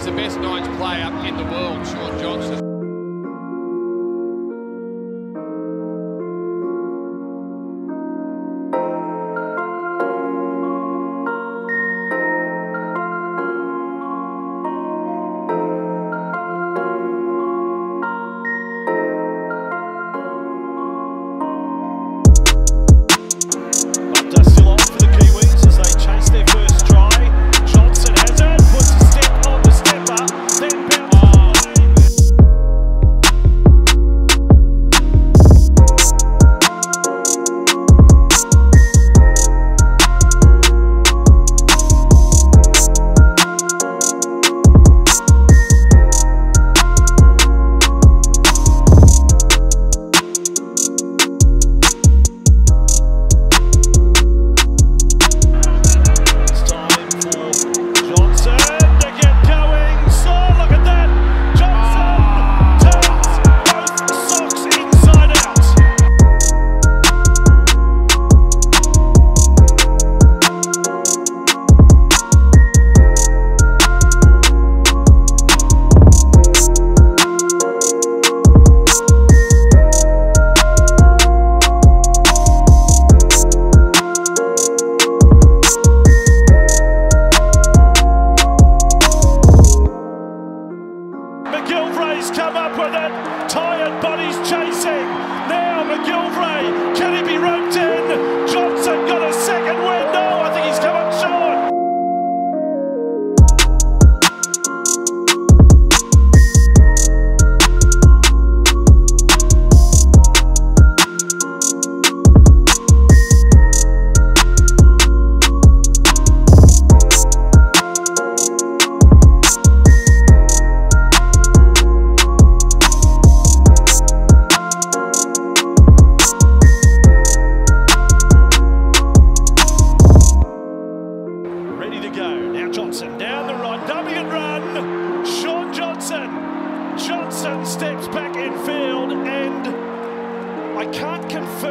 He's the best nines player in the world, Shaun Johnson. come up with it. Tired. steps back in field and I can't confirm.